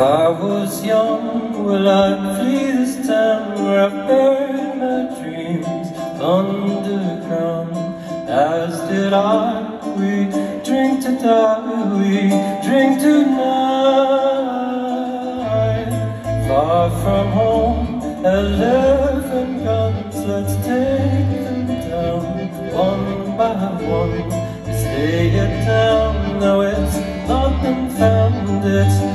I was young, will I flee this town where I buried my dreams underground? As did I, we drink to die, we drink tonight. Far from home, eleven guns, let's take them down one by one. Stay it down, now it's not been found, it's